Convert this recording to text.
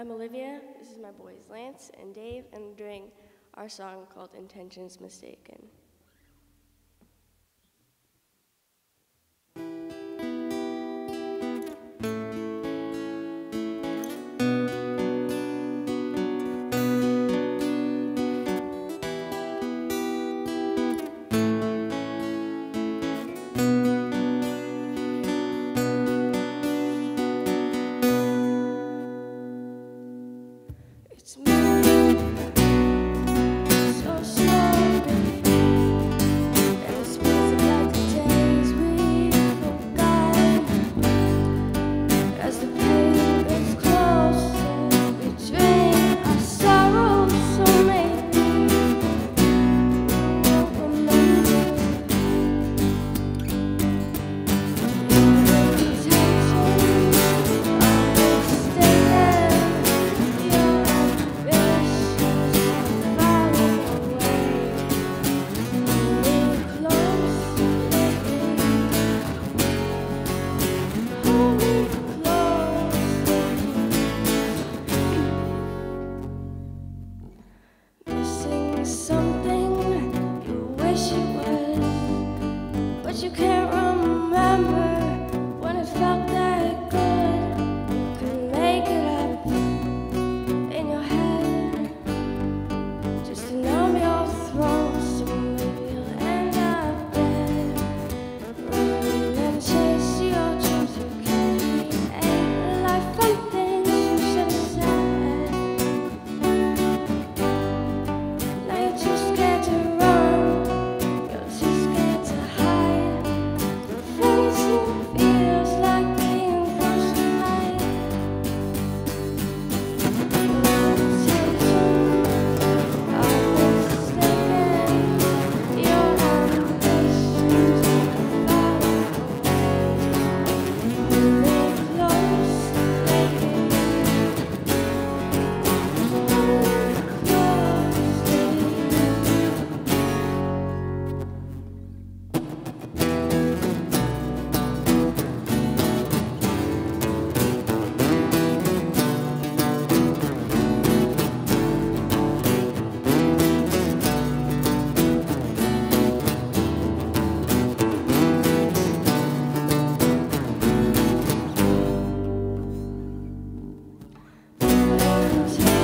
I'm Olivia. This is my boys Lance and Dave, and we're doing our song called Intentions Mistaken. It's me. out.